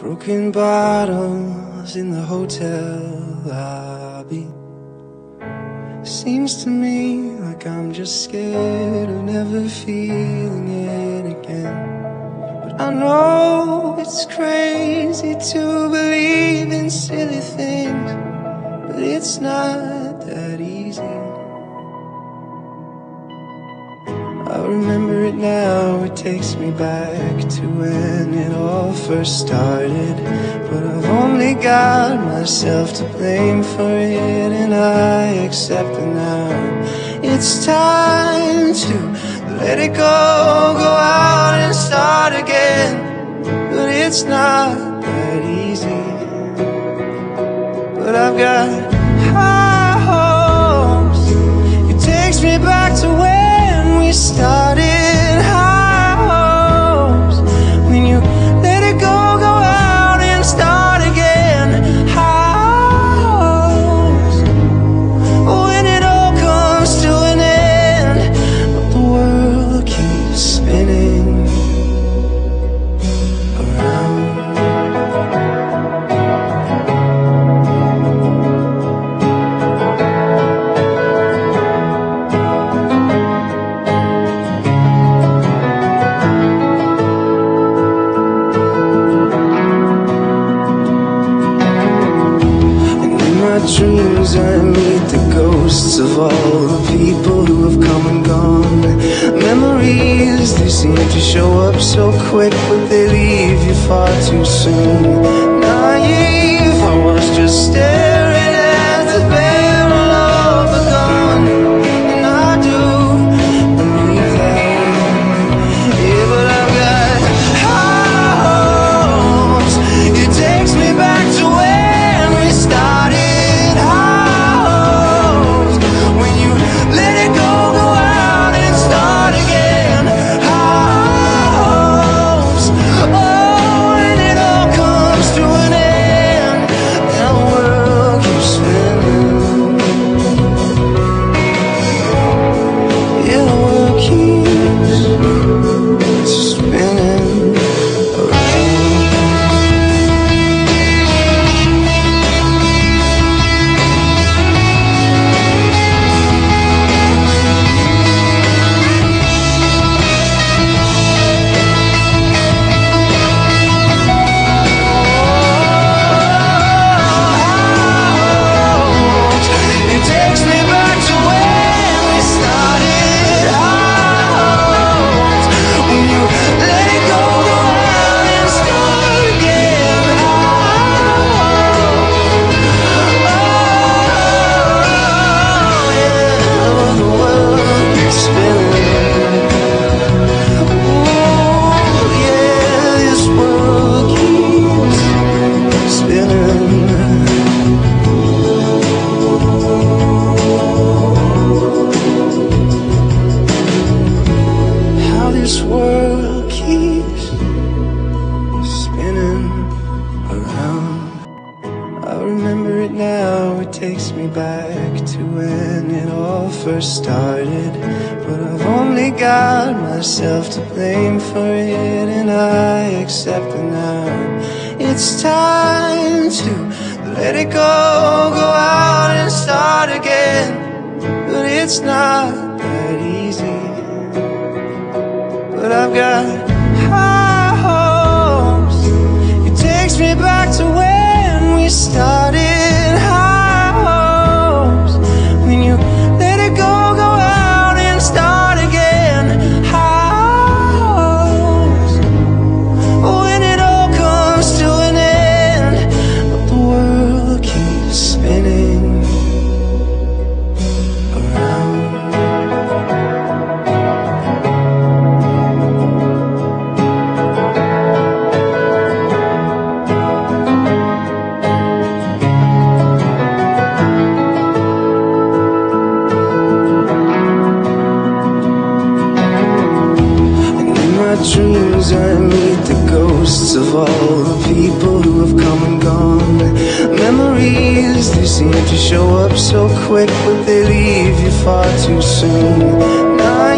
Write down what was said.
Broken bottles in the hotel lobby. Seems to me like I'm just scared of never feeling it again. But I know it's crazy to believe in silly things, but it's not remember it now, it takes me back to when it all first started. But I've only got myself to blame for it, and I accept it now. It's time to let it go, go out and start again. But it's not that easy. But I've got dreams I meet the ghosts of all the people who have come and gone. Memories, they seem to show up so quick But they leave you far too soon. Naive, I was just staring back to when it all first started. But I've only got myself to blame for it, and I accept it now. It's time to let it go, go out and start again. But it's not that easy. But I've got dreams I meet the ghosts of all the people who have come and gone. Memories, they seem to show up so quick But they leave you far too soon. Naive,